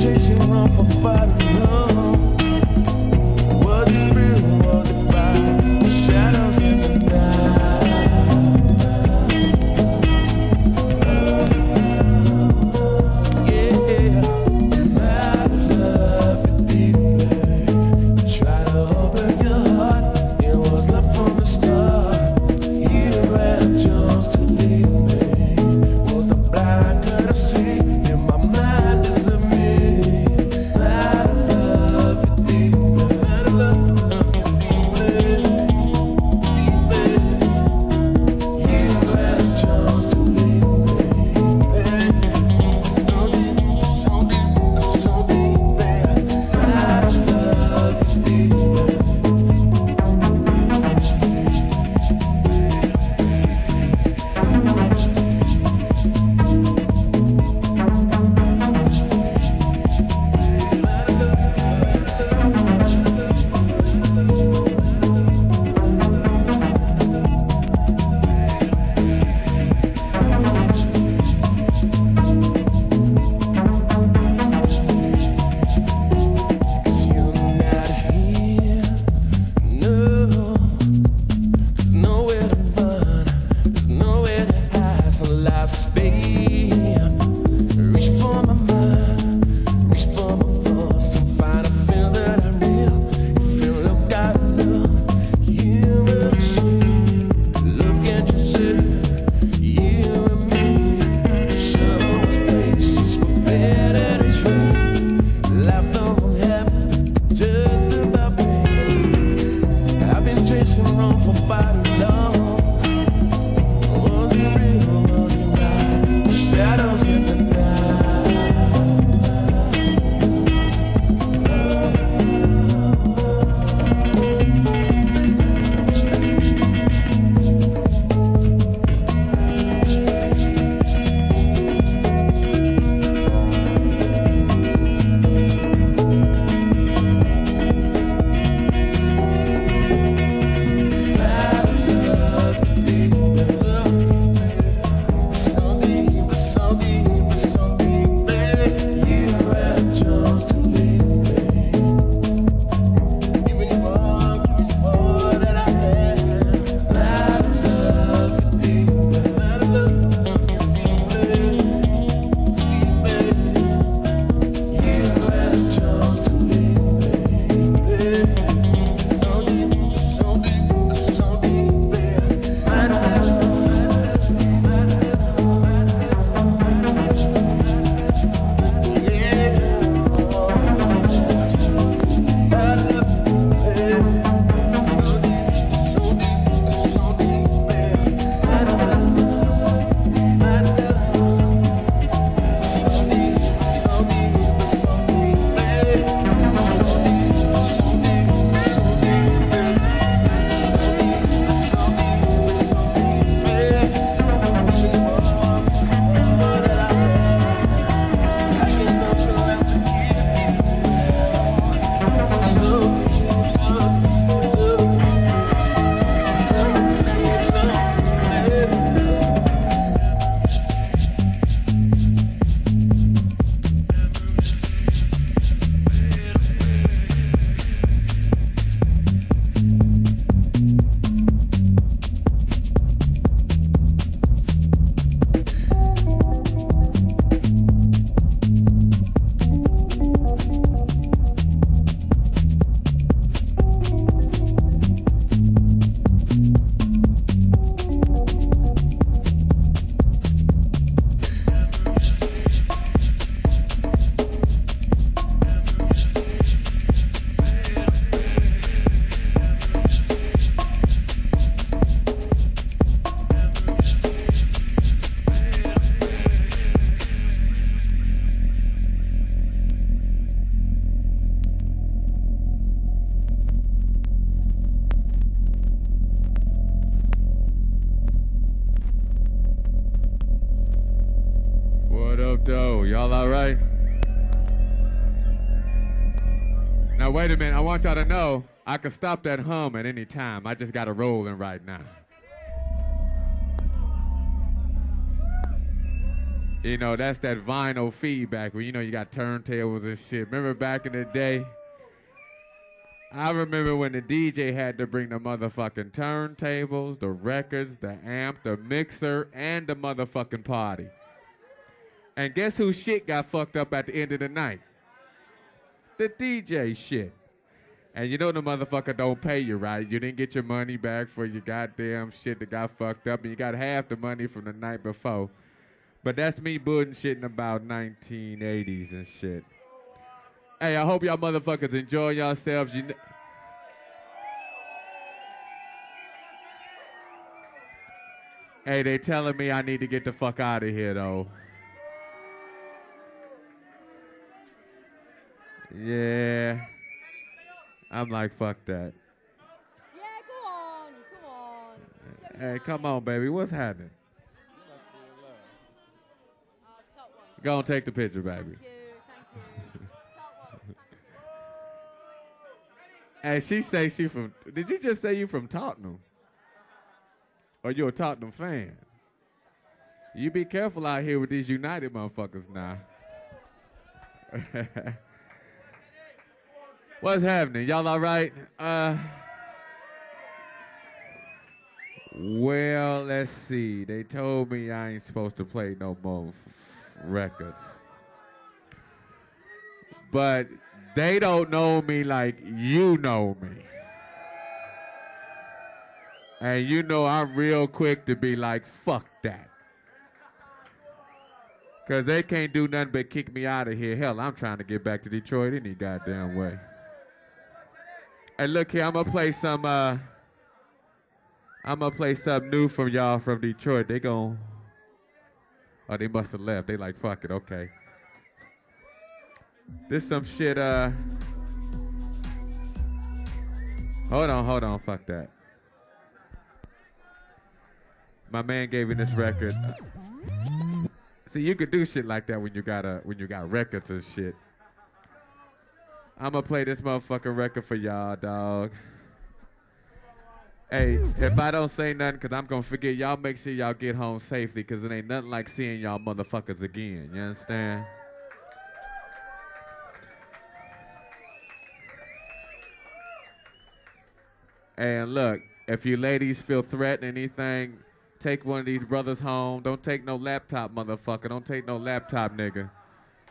Chasing around for five minutes. Want y'all to know I can stop that hum at any time. I just got it rolling right now. You know, that's that vinyl feedback where, you know, you got turntables and shit. Remember back in the day? I remember when the DJ had to bring the motherfucking turntables, the records, the amp, the mixer, and the motherfucking party. And guess who shit got fucked up at the end of the night? The DJ shit. And you know the motherfucker don't pay you right. You didn't get your money back for your goddamn shit that got fucked up, and you got half the money from the night before. But that's me bullshitting about 1980s and shit. Hey, I hope y'all motherfuckers enjoy yourselves. You kn- hey, they telling me I need to get the fuck out of here though. Yeah. I'm like, fuck that. Yeah, go on, come on. Hey, come on, baby. What's happening? Go and take the picture, baby. Thank you, thank you. Top one. Hey, she say she from. Did you just say you from Tottenham? Or you a Tottenham fan? You be careful out here with these United motherfuckers now. What's happening? Y'all all right? Uh, Well, let's see. They told me I ain't supposed to play no more records. But they don't know me like you know me. And you know I'm real quick to be like, fuck that. Cause they can't do nothing but kick me out of here. Hell, I'm trying to get back to Detroit any goddamn way. Hey, look here, I'm gonna play some uh I'm gonna play something new from y'all from Detroit. They gon' Oh, they must have left. They like, fuck it, okay. This some shit, uh Hold on, hold on, fuck that. My man gave me this record. See, you could do shit like that when you got a when you got records and shit. I'ma play this motherfucking record for y'all, dog. Hey, if I don't say nothing, cause I'm gonna forget, y'all make sure y'all get home safely, cause it ain't nothing like seeing y'all motherfuckers again. You understand? And look, if you ladies feel threatened, anything, take one of these brothers home. Don't take no laptop, motherfucker. Don't take no laptop, nigga.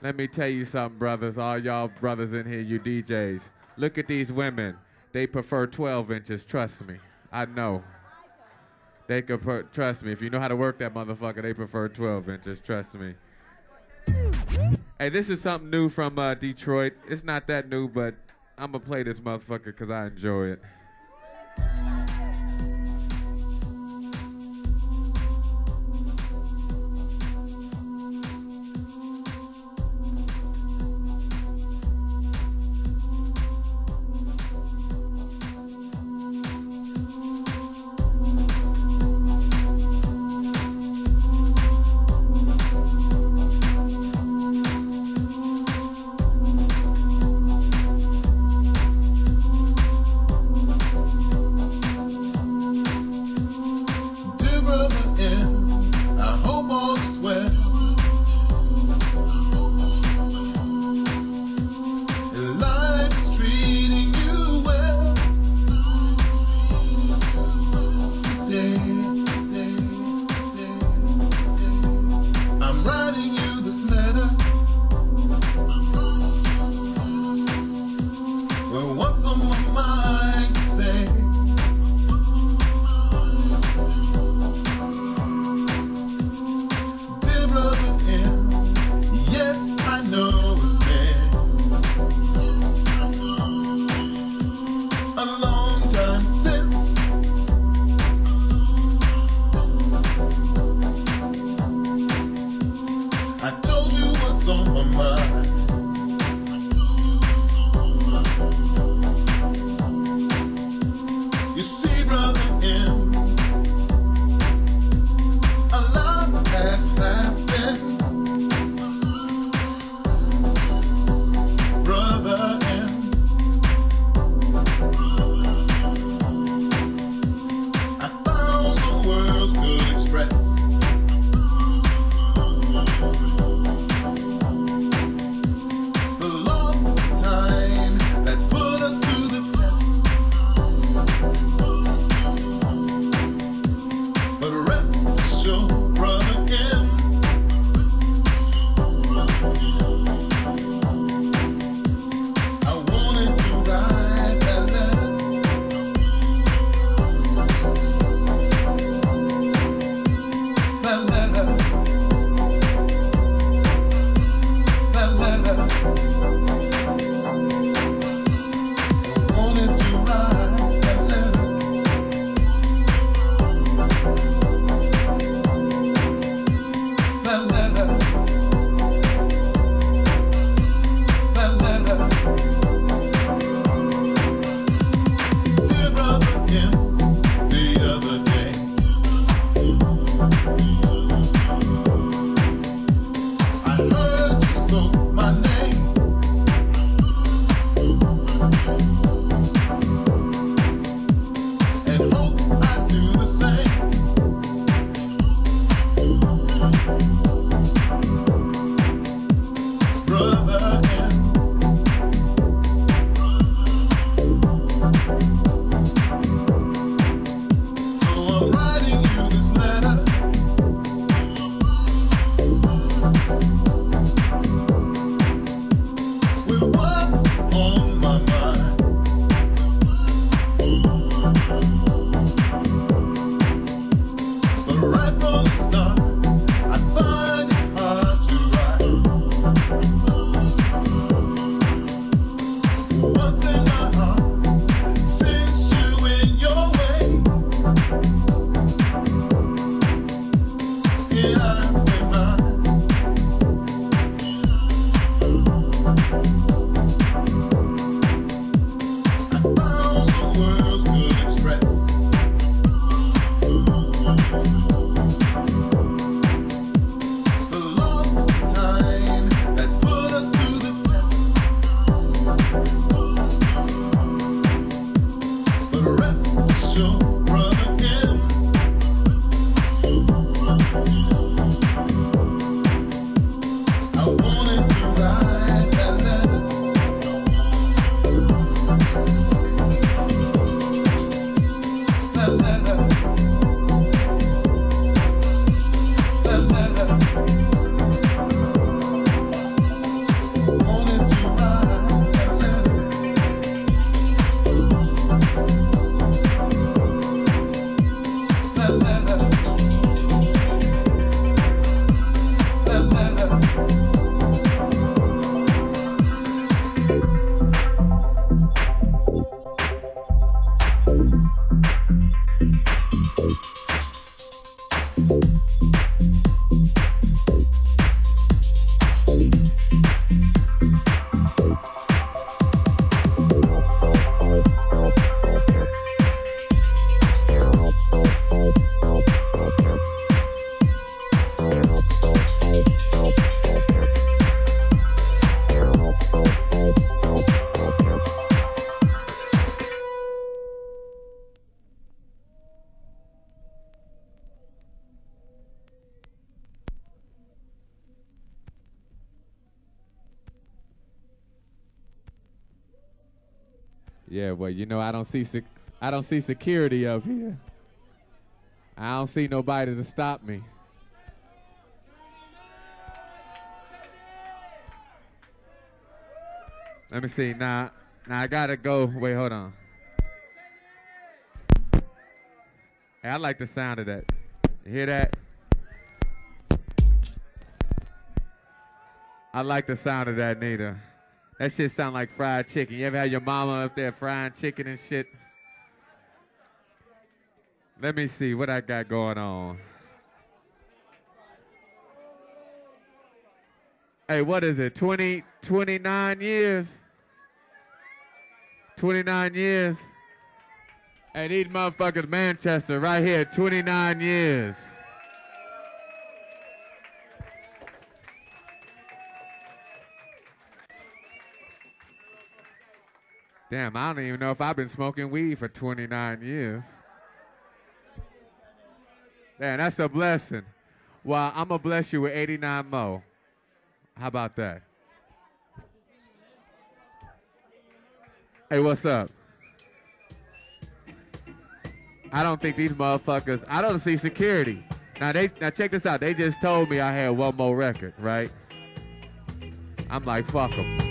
Let me tell you something, brothers. All y'all brothers in here, you DJs. Look at these women. They prefer 12 inches. Trust me. I know. They prefer, trust me. If you know how to work that motherfucker, they prefer 12 inches. Trust me. Hey, this is something new from uh, Detroit. It's not that new, but I'm going to play this motherfucker because I enjoy it. Well, you know, I don't see sec- I don't see security up here. I don't see nobody to stop me. Let me see. Now, now I gotta go. Wait, hold on. Hey, I like the sound of that. You hear that? I like the sound of that, Nita. That shit sound like fried chicken. You ever had your mama up there frying chicken and shit? Let me see what I got going on. Hey, what is it? 20, 29 years? 29 years? Hey, these motherfuckers, Manchester, right here, 29 years. Damn, I don't even know if I've been smoking weed for 29 years. Man, that's a blessing. Well, I'm going to bless you with 89 more. How about that? Hey, what's up? I don't think these motherfuckers, I don't see security. Now they now check this out. They just told me I had one more record, right? I'm like, fuck them.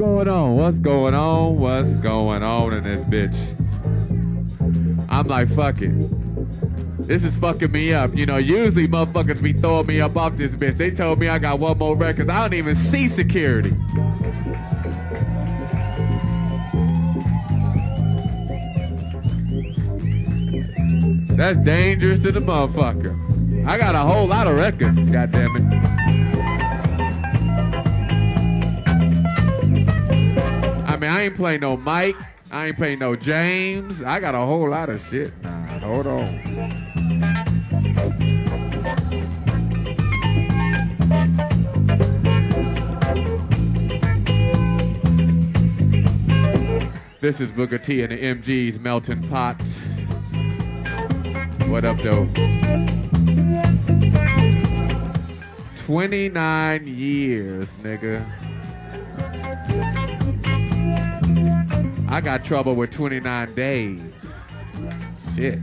Going on? What's going on? What's going on in this bitch? I'm like, fuck it. This is fucking me up. You know, usually motherfuckers be throwing me up off this bitch. They told me I got one more record. I don't even see security. That's dangerous to the motherfucker. I got a whole lot of records, goddammit. I ain't playing no Mike. I ain't playing no James. I got a whole lot of shit. Nah, hold on. This is Booker T and the MG's melting pot. What up, though? 29 years, nigga. I got trouble with 29 days. Shit.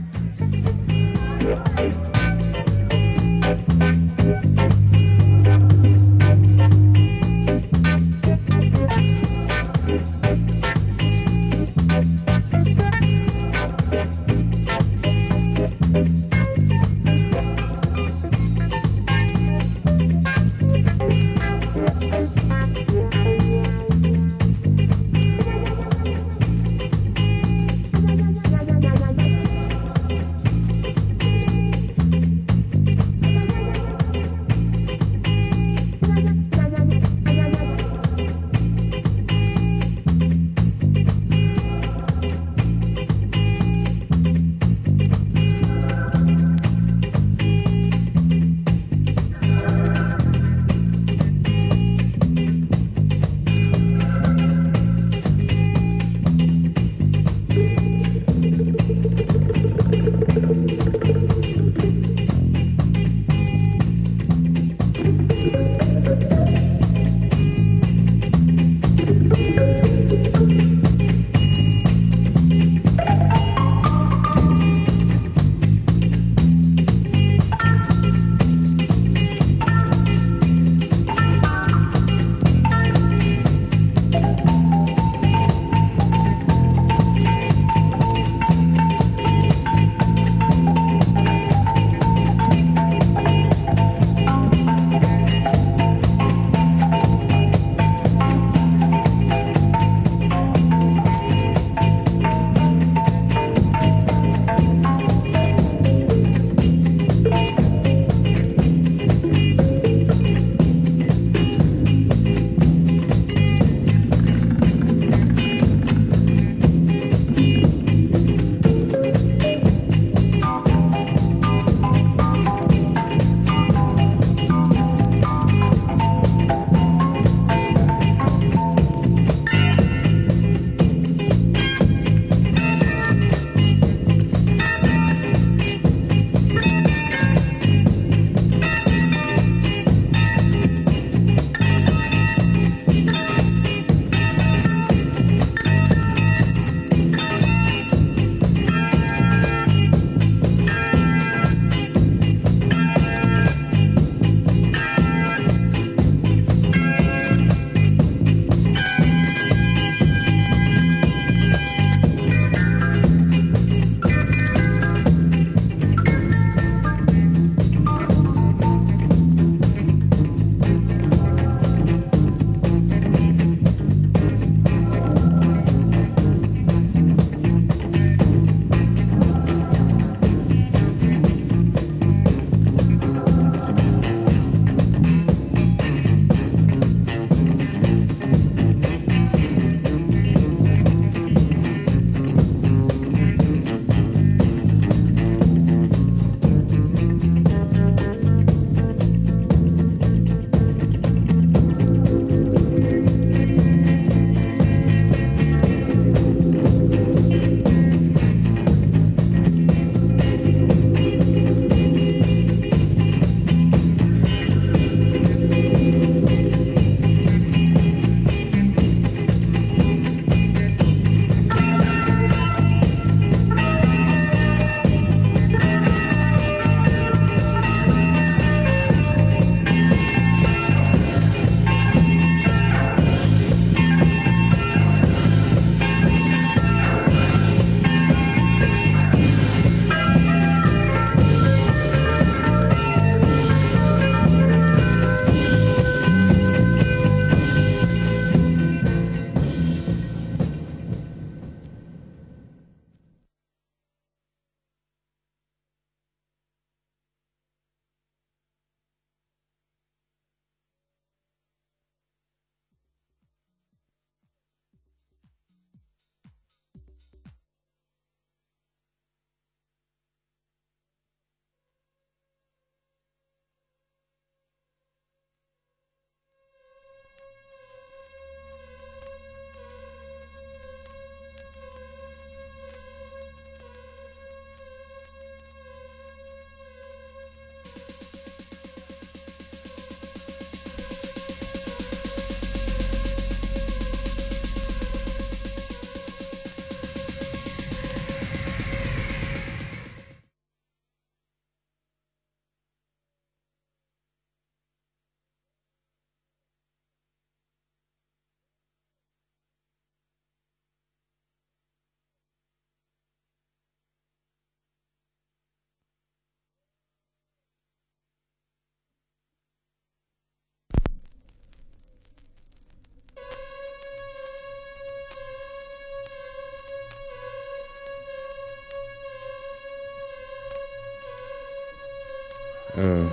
Uh,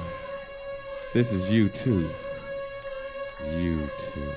this is U2. You too.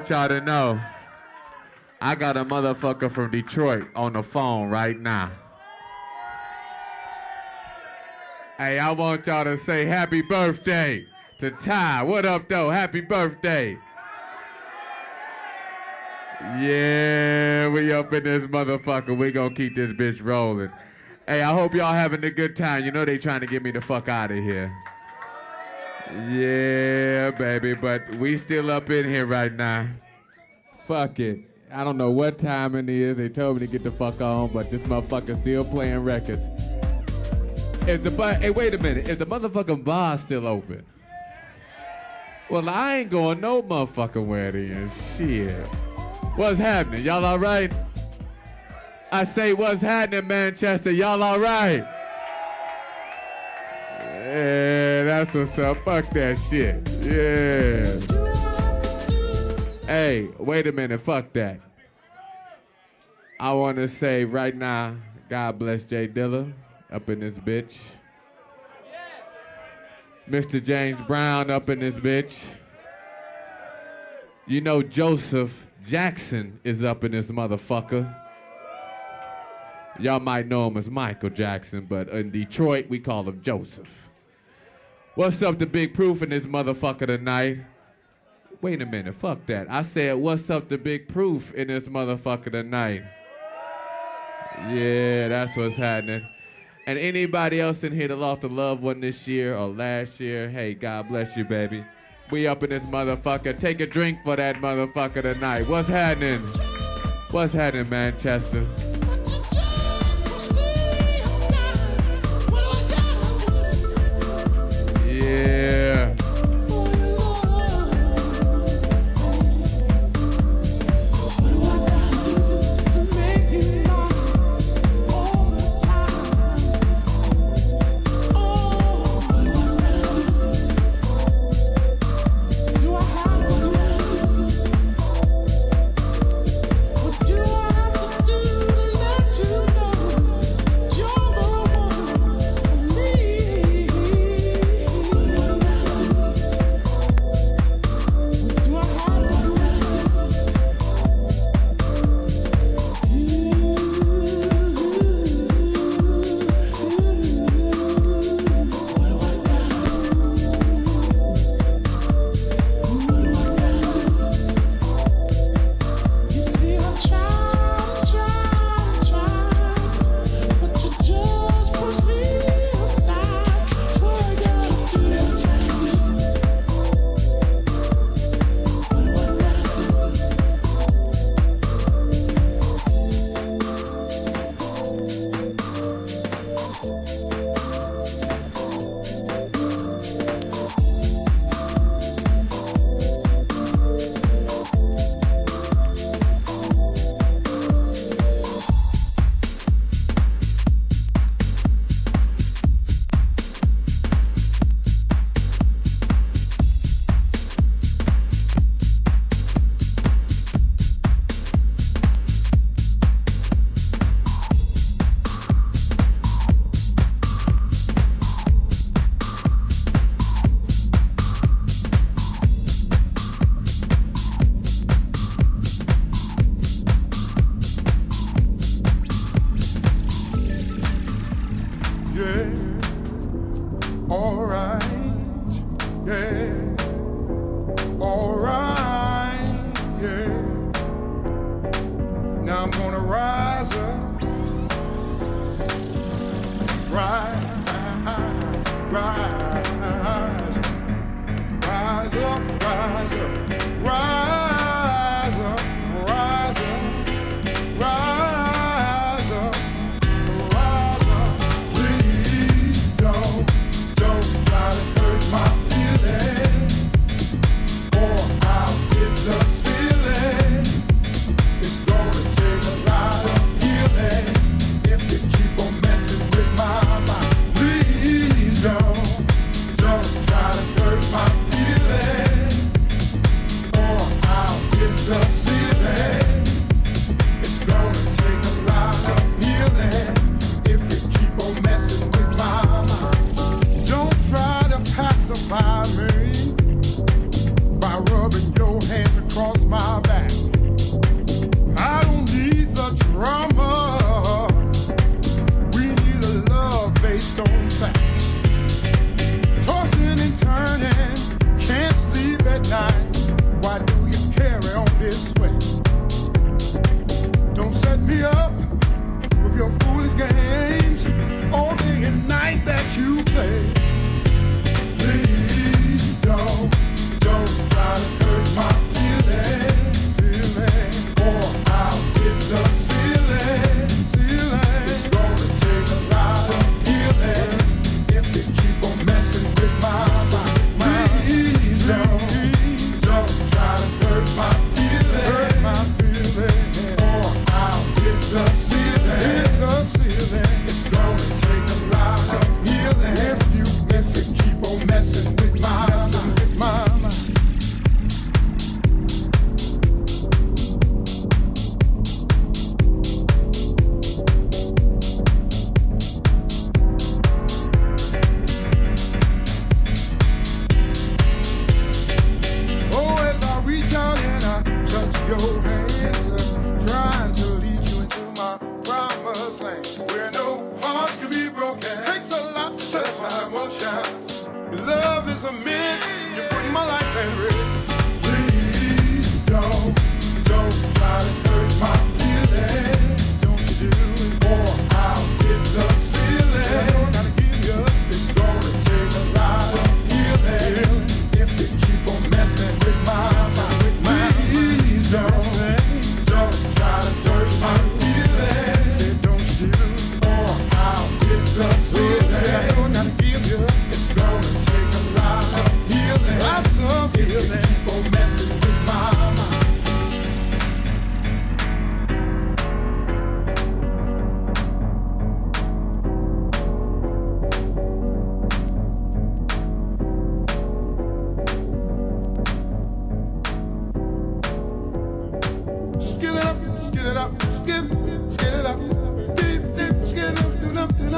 Want y'all to know I got a motherfucker from Detroit on the phone right now. Hey, I want y'all to say happy birthday to Ty. What up, though? Happy birthday. Yeah, we up in this motherfucker. We gonna keep this bitch rolling. Hey, I hope y'all having a good time. You know they trying to get me the fuck out of here. Yeah, baby, but we still up in here right now. Fuck it. I don't know what time it is. They told me to get the fuck on, but this motherfucker still playing records. Is the bar, hey, wait a minute. Is the motherfucking bar still open? Well, I ain't going no motherfucking where. Shit. What's happening? Y'all all right? I say, what's happening, Manchester? Y'all all right? Yeah, that's what's up. Fuck that shit. Yeah. Hey, wait a minute. Fuck that. I want to say right now, God bless Jay Dilla up in this bitch. Mr. James Brown up in this bitch. You know Joseph Jackson is up in this motherfucker. Y'all might know him as Michael Jackson, but in Detroit we call him Joseph. What's up to Big Proof in this motherfucker tonight? Wait a minute, fuck that. I said, what's up to Big Proof in this motherfucker tonight? Yeah, that's what's happening. And anybody else in here that lost a loved one this year or last year, hey, God bless you, baby. We up in this motherfucker. Take a drink for that motherfucker tonight. What's happening? What's happening, Manchester? Yeah.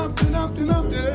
up, then up, then up, then up.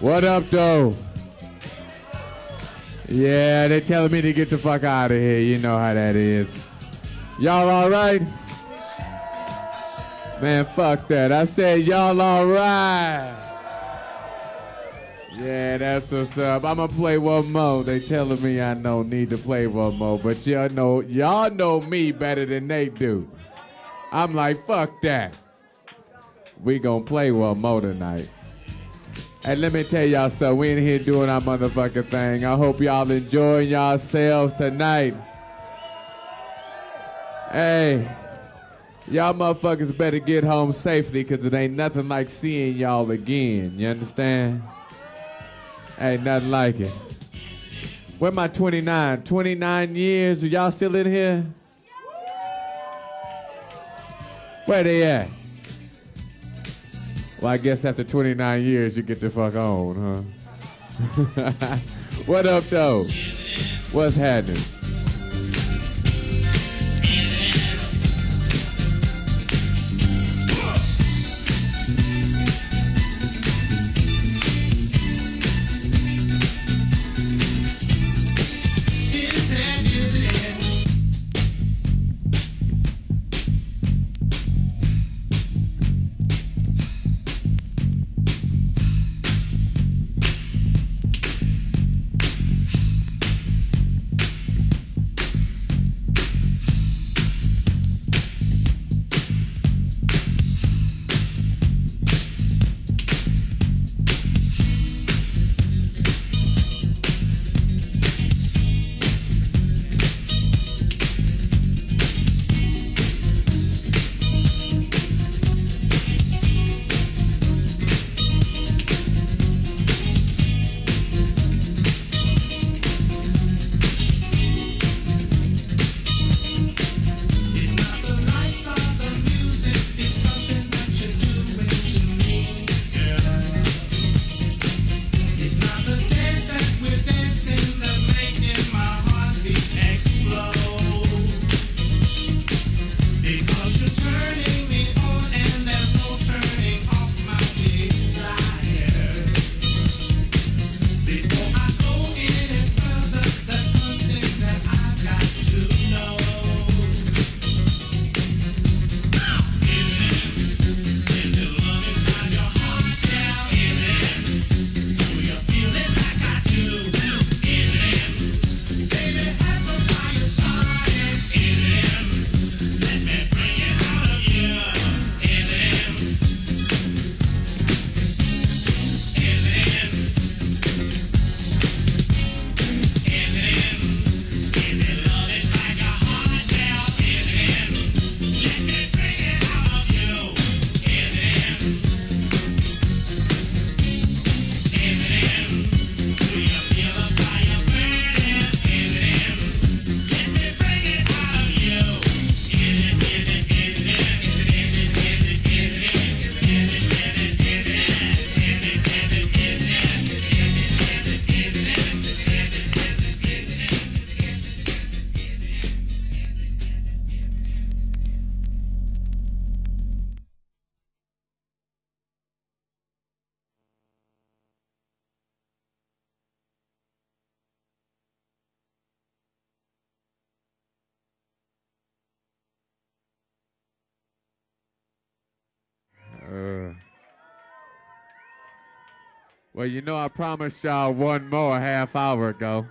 What up, though? Yeah, they telling me to get the fuck out of here. You know how that is. Y'all all right? Man, fuck that. I said y'all all right. Yeah, that's what's up. I'ma play one more. They telling me I no need to play one more, but y'all know y'all know me better than they do. I'm like, fuck that. We gonna play one more tonight. And let me tell y'all something. We in here doing our motherfucking thing. I hope y'all enjoying yourselves tonight. Hey, y'all motherfuckers better get home safely because it ain't nothing like seeing y'all again. You understand? Ain't nothing like it. Where my 29? 29 years? Are y'all still in here? Where they at? Well, I guess after 29 years, you get the fuck on, huh? what up, though? What's happening? Well, you know, I promised y'all one more half hour ago.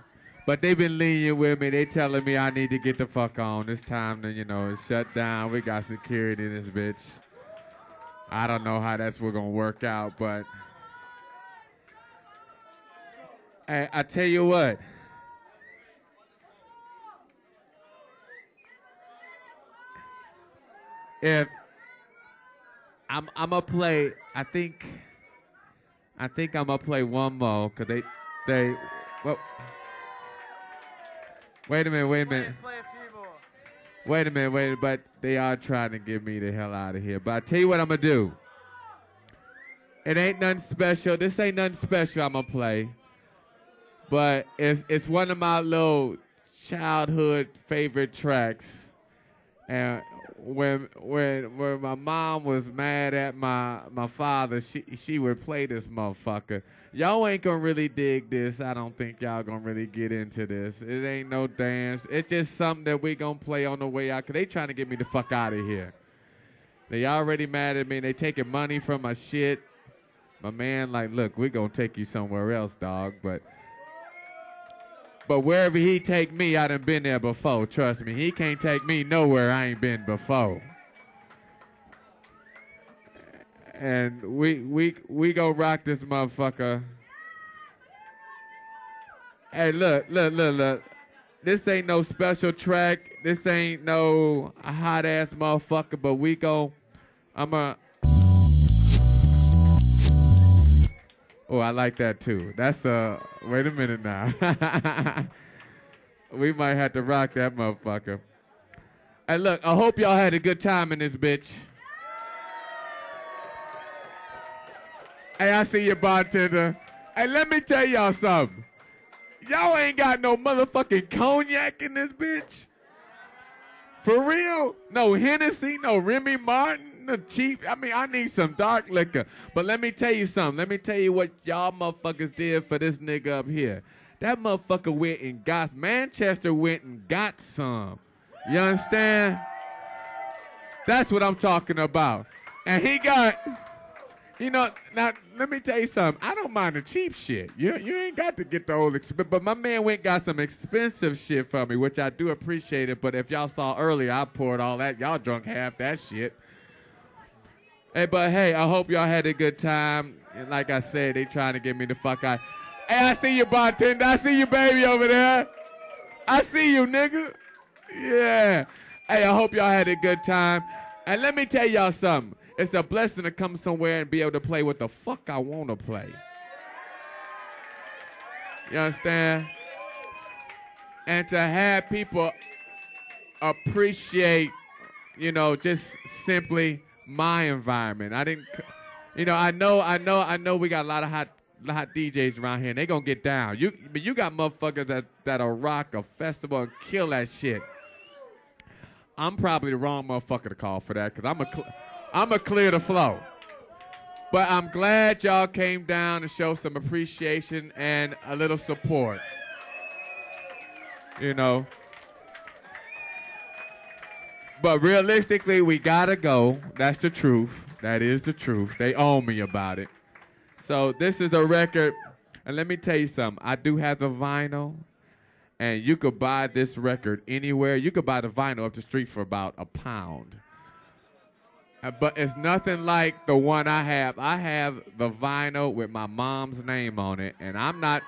But they've been lenient with me. They telling me I need to get the fuck on. It's time to, you know, shut down. We got security in this bitch. I don't know how that's we're gonna work out, but hey, I tell you what. If I'm I'm gonna play. I think. I think I'm gonna play one more because they they. Well, wait a minute. Wait a minute. Wait a minute. Wait. A, But they are trying to get me the hell out of here. But I tell you what I'm gonna do. It ain't nothing special. This ain't nothing special. I'm gonna play. But it's it's one of my little childhood favorite tracks. And when when when my mom was mad at my my father, she she would play this motherfucker. Y'all ain't gonna really dig this. I don't think y'all gonna really get into this. It ain't no dance. It's just something that we gonna play on the way out. Cause they trying to get me the fuck out of here. They already mad at me. They taking money from my shit. My man, like, look, we gonna take you somewhere else, dog. But but wherever he take me, I done been there before. Trust me, he can't take me nowhere I ain't been before. And we we we go rock this motherfucker. Hey, look, look, look, look. This ain't no special track. This ain't no hot ass motherfucker. But we go. I'm a. Oh, I like that too. That's uh. Wait a minute now. we might have to rock that motherfucker. Hey, look. I hope y'all had a good time in this bitch. Hey, I see your bartender. Hey, let me tell y'all something. Y'all ain't got no motherfucking cognac in this bitch. For real? No Hennessy, no Remy Martin, no cheap. I mean, I need some dark liquor. But let me tell you something. Let me tell you what y'all motherfuckers did for this nigga up here. That motherfucker went and got Manchester went and got some. You understand? That's what I'm talking about. And he got you know, now let me tell you something. I don't mind the cheap shit. You you ain't got to get the old expensive. But my man went got some expensive shit for me, which I do appreciate it. But if y'all saw earlier, I poured all that. Y'all drunk half that shit. Hey, but hey, I hope y'all had a good time. And like I said, they trying to get me the fuck out. Hey, I see you, bartender. I see you, baby, over there. I see you, nigga. Yeah. Hey, I hope y'all had a good time. And let me tell y'all something. It's a blessing to come somewhere and be able to play what the fuck I want to play. You understand? And to have people appreciate, you know, just simply my environment. I didn't, you know, I know, I know, I know we got a lot of hot, hot DJs around here, and they gonna get down. You, but you got motherfuckers that that'll rock a festival and kill that shit. I'm probably the wrong motherfucker to call for that because I'm a, I'm a clear the flow. But I'm glad y'all came down to show some appreciation and a little support. You know. But realistically, we gotta go. That's the truth. That is the truth. They owe me about it. So this is a record, and let me tell you something. I do have the vinyl, and you could buy this record anywhere. You could buy the vinyl up the street for about a pound. Uh, But it's nothing like the one I have. I have the vinyl with my mom's name on it, and I'm not.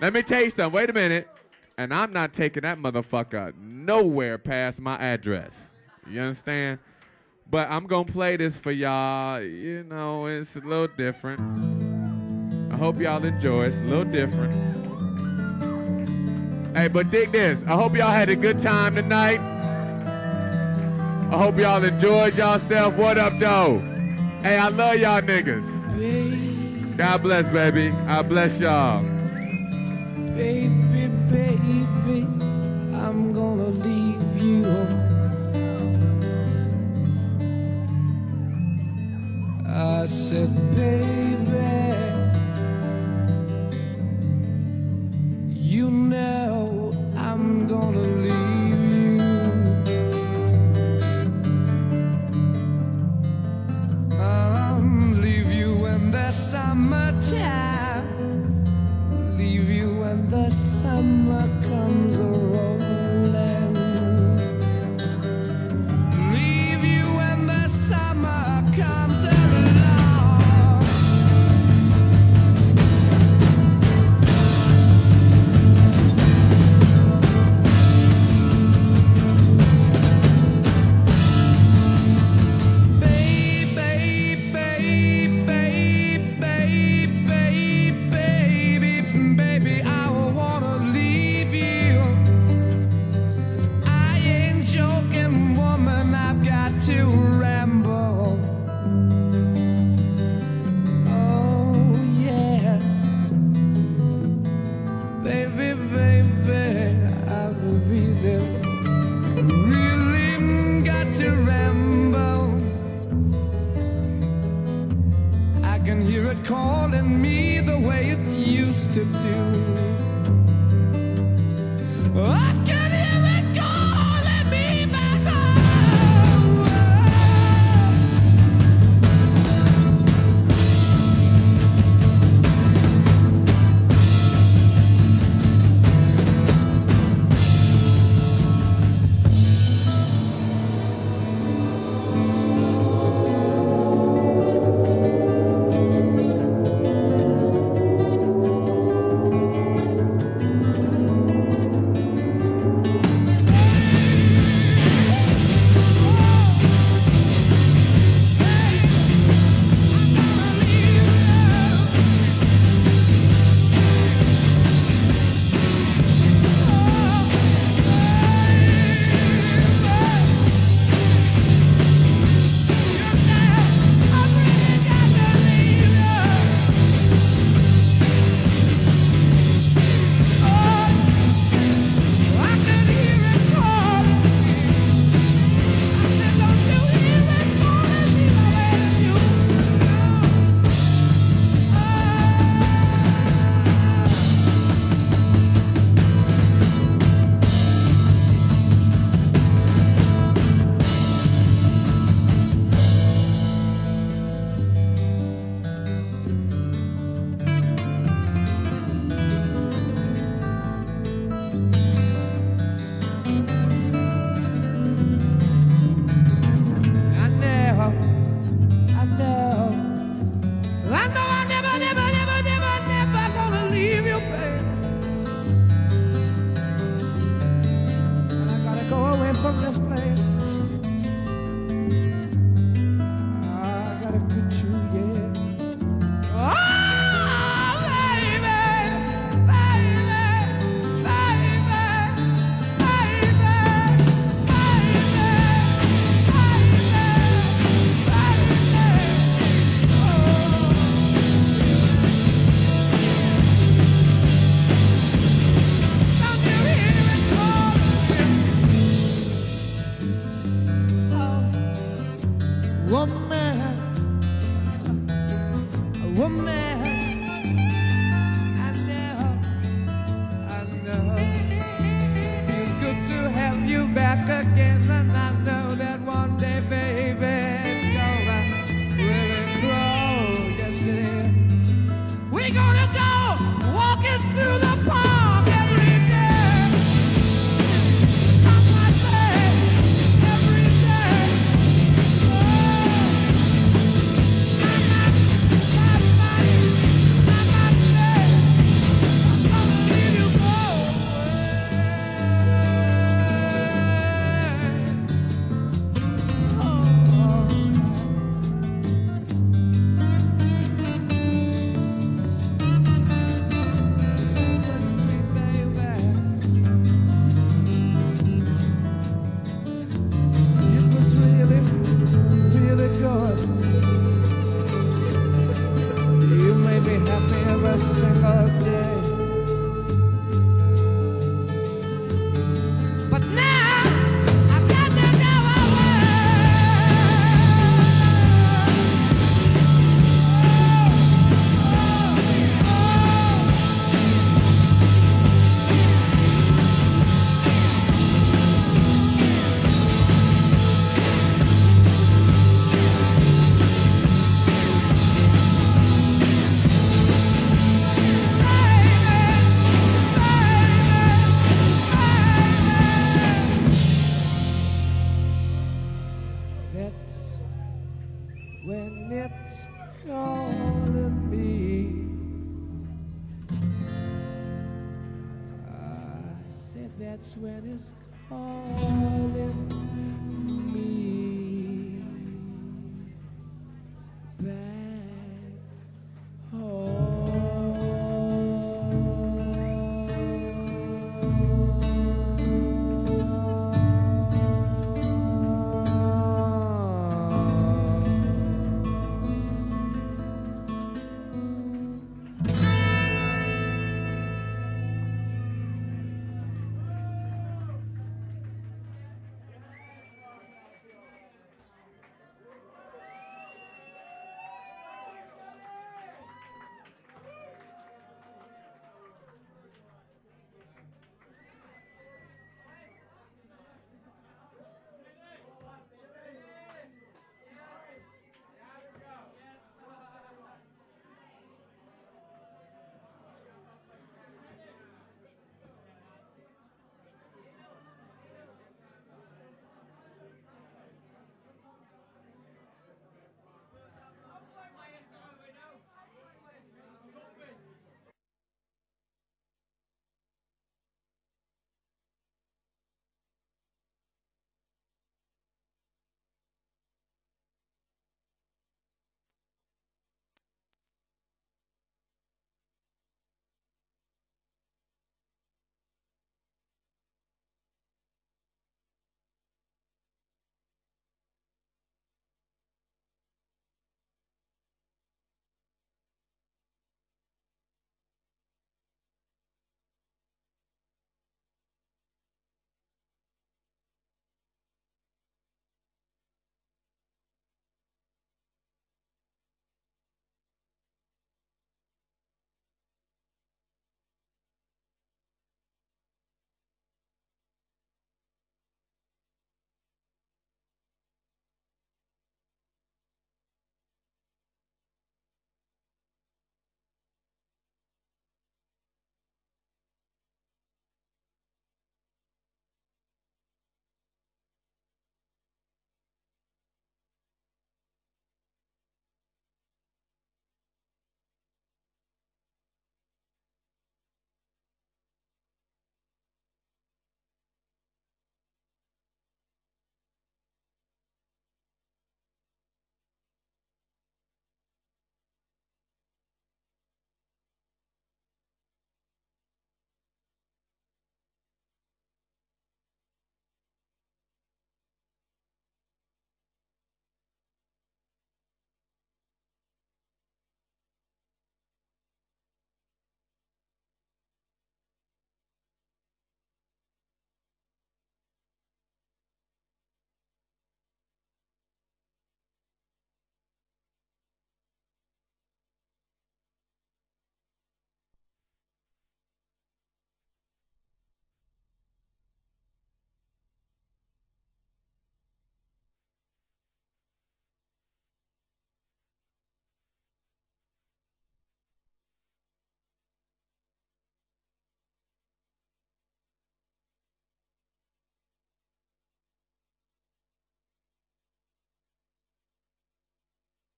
Let me tell you something. Wait a minute. And I'm not taking that motherfucker nowhere past my address. You understand? But I'm gonna play this for y'all. You know, it's a little different. I hope y'all enjoy. It's a little different. Hey, but dig this. I hope y'all had a good time tonight. I hope y'all enjoyed yourself. What up, though? Hey, I love y'all niggas. God bless, baby. I bless y'all. Baby, baby, I'm gonna leave you. I said, baby, you know I'm gonna leave you. Um, leave you in the summertime. Leave you when the summer comes rolling.